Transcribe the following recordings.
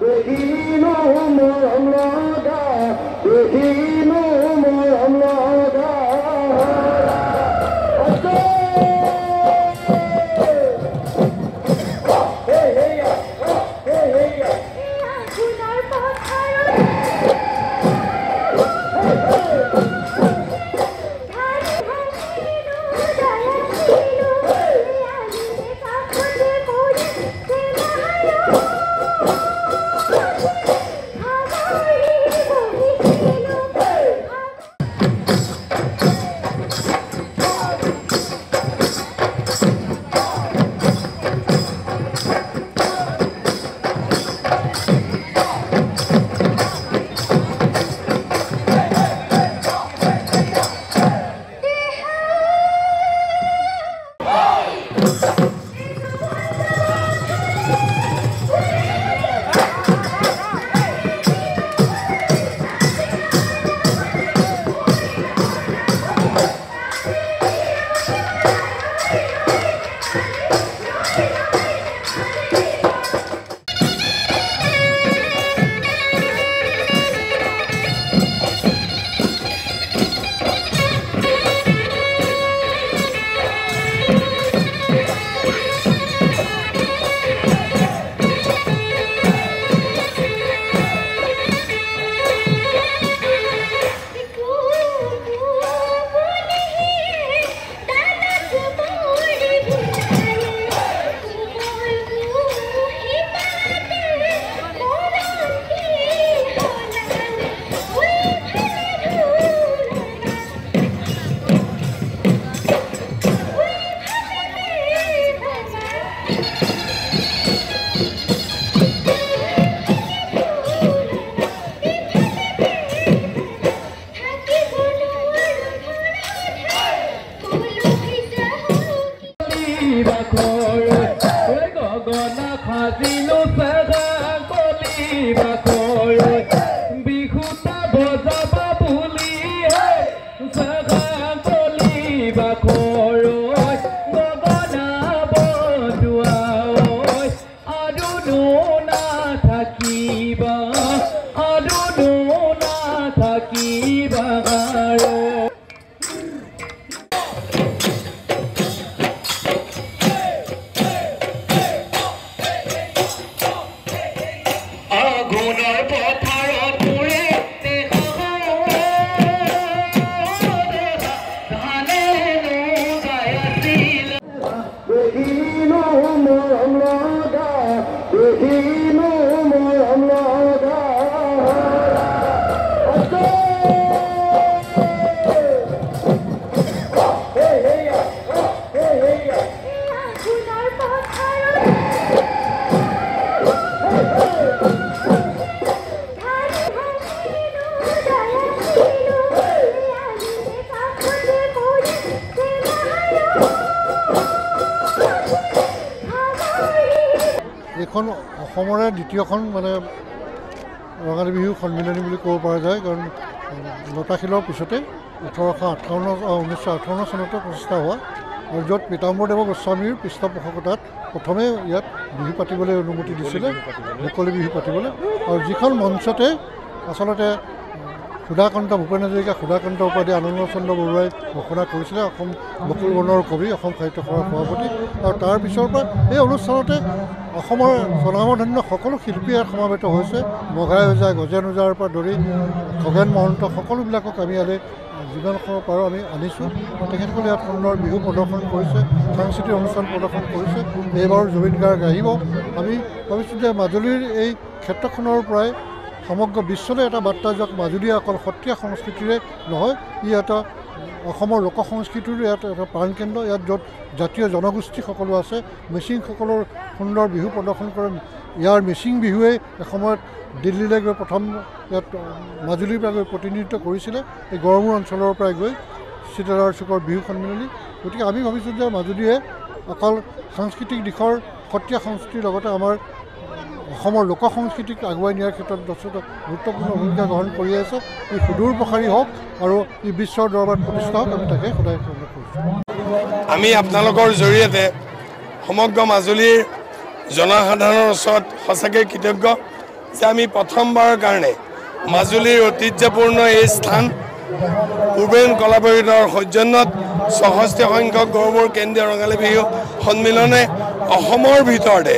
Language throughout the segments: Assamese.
देखी नो मोहम्मदा देखी नो मोहम्मदा বা খোল গগনা খাজিল Repeat. এইখন অসমৰে দ্বিতীয়খন মানে ৰঙালী বিহু সন্মিলনী বুলি ক'ব পৰা যায় কাৰণ লতাশিলৰ পিছতে ওঠৰশ আঠাৱন্ন ঊনৈছশ আঠাৱন্ন চনতে প্ৰতিষ্ঠা হোৱা আৰু য'ত পীতাম্বৰদেৱ গোস্বামীৰ পৃষ্ঠপোষকতাত প্ৰথমে ইয়াত বিহু পাতিবলৈ অনুমতি দিছিলে মুকলি বিহু পাতিবলৈ। আৰু যিখন মঞ্চতে আচলতে সুধাকান্ত ভূপেন হাজৰিকা সুধাকান্ত উপাধি আনন্দ চন্দ্ৰ বৰুৱাই ঘোষণা কৰিছিলে অসম বকুল বনৰ কবি অসম সাহিত্য সভাৰ সভাপতি। আৰু তাৰ পিছৰ পৰা এই অনুষ্ঠানতে অসমৰ স্বনামধন্য সকলো শিল্পী ইয়াত সমাবেত হৈছে। মঘাই ওজা গজেন ওজাৰ পৰা ধৰি খগেন মহন্ত সকলোবিলাকক আমি ইয়ালৈ যিমান সময় পাৰোঁ আমি আনিছোঁ। তেখেতসকলে ইয়াত সুন্দৰ বিহু প্ৰদৰ্শন কৰিছে সাংস্কৃতিক অনুষ্ঠান প্ৰদৰ্শন কৰিছে। এইবাৰ জুবিন গাৰ্গ আহিব। আমি ভাবিছোঁ যে মাজুলীৰ এই ক্ষেত্ৰখনৰ পৰাই সমগ্ৰ বিশ্বলৈ এটা বাৰ্তা যাওক মাজুলী অকল সত্ৰীয়া সংস্কৃতিৰে নহয় ই এটা অসমৰ লোক সংস্কৃতিৰো ইয়াত এটা প্ৰাণকেন্দ্ৰ। ইয়াত য'ত জাতীয় জনগোষ্ঠী সকলো আছে মিচিংসকলৰ সুন্দৰ বিহু প্ৰদৰ্শন কৰে। ইয়াৰ মিচিং বিহুৱে এসময়ত দিল্লীলৈ গৈ প্ৰথম ইয়াত মাজুলীৰ পৰা গৈ প্ৰতিনিধিত্ব কৰিছিলে এই গড়মূৰ অঞ্চলৰ পৰাই গৈ চিতাদাৰ চুকৰ বিহু সন্মিলনী। গতিকে আমি ভাবিছোঁ যে মাজুলীয়ে অকল সাংস্কৃতিক দিশৰ সত্ৰীয়া সংস্কৃতিৰ লগতে আমাৰ অসমৰ লোক সংস্কৃতিক আগুৱাই নিয়াৰ ক্ষেত্ৰত যথেষ্ট গুৰুত্বপূৰ্ণ ভূমিকা গ্ৰহণ কৰি আছে। ই সুদূৰ প্ৰসাৰী হওক আৰু ই বিশ্বৰ দৰবাৰত প্ৰতিষ্ঠা হওক আমি তাকে সদায় কামনা কৰিছোঁ। আমি আপোনালোকৰ জৰিয়তে সমগ্ৰ মাজুলীৰ জনসাধাৰণৰ ওচৰত সঁচাকৈ কৃতজ্ঞ যে আমি প্ৰথমবাৰৰ কাৰণে মাজুলীৰ ঐতিহ্যপূৰ্ণ এই স্থান পূবেন কলা পৰিষদৰ সৌজন্যত চৌষষ্ঠি সংখ্যক গৌৰৱৰ কেন্দ্ৰীয় ৰঙালী বিহু সন্মিলনে অসমৰ ভিতৰতে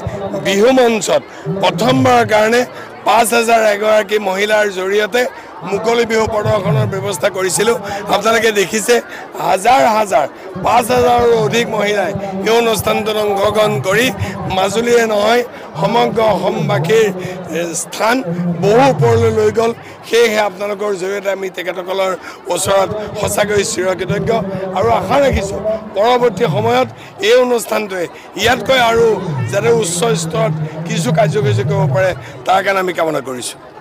বিহু মঞ্চত প্ৰথমবাৰৰ কাৰণে পাঁচ হাজাৰ এগৰাকী মহিলাৰ জৰিয়তে মুকলি বিহু প্ৰদৰ্শনৰ ব্যৱস্থা কৰিছিলোঁ। আপোনালোকে দেখিছে হাজাৰ হাজাৰ পাঁচ হাজাৰৰো অধিক মহিলাই এই অনুষ্ঠানটোত অংশগ্ৰহণ কৰি মাজুলীয়ে নহয় সমগ্ৰ অসমবাসীৰ স্থান বহু ওপৰলৈ লৈ গ'ল। সেয়েহে আপোনালোকৰ জৰিয়তে আমি তেখেতসকলৰ ওচৰত সঁচাকৈ চিৰকৃতজ্ঞ আৰু আশা ৰাখিছোঁ পৰৱৰ্তী সময়ত এই অনুষ্ঠানটোৱে ইয়াতকৈ আৰু যাতে উচ্চ স্তৰত কিছু কাৰ্যসূচী কৰিব পাৰে তাৰ কাৰণে আমি কামনা কৰিছোঁ।